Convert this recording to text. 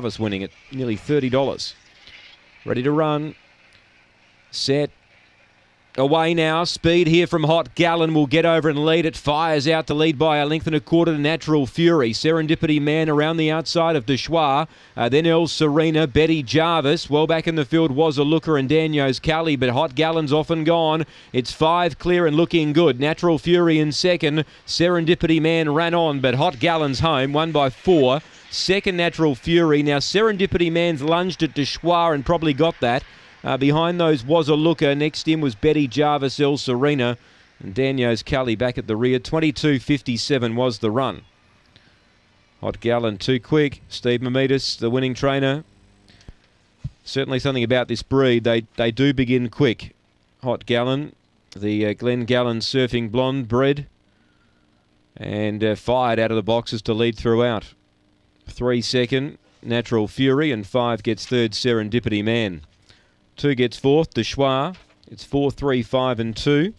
Jarvis winning at nearly $30. Ready to run. Set. Away now. Speed here from Hot Gallon will get over and lead. It fires out to lead by a length and a quarter to Natural Fury. Serendipity Man around the outside of Deschwa. Uh, then El Serena, Betty Jarvis. Well back in the field was a looker and Daniels Kelly, but Hot Gallon's off and gone. It's five clear and looking good. Natural Fury in second. Serendipity Man ran on, but Hot Gallon's home. One by four. Second Natural Fury. Now Serendipity Man's lunged at Deschwa and probably got that. Uh, behind those was a looker. Next in was Betty Jarvis, El Serena, and Daniels Kelly back at the rear. 22.57 was the run. Hot Gallon too quick. Steve Mamitas, the winning trainer. Certainly something about this breed. They they do begin quick. Hot Gallon, the uh, Glen Gallon surfing blonde bred, and uh, fired out of the boxes to lead throughout. Three second, Natural Fury, and five gets third, Serendipity Man. Two gets fourth, the Schwa. It's four, three, five, and two.